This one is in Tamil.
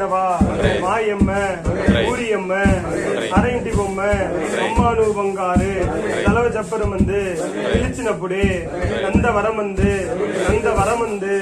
மதுரைனவா மாயம்ம ஊரியம்ம அரையண்டி பொம்மை அம்மானு பங்காறு தலவ சப்பரம் வந்து கிழிச்சினப்புடி நந்த வரமந்து நந்த வந்து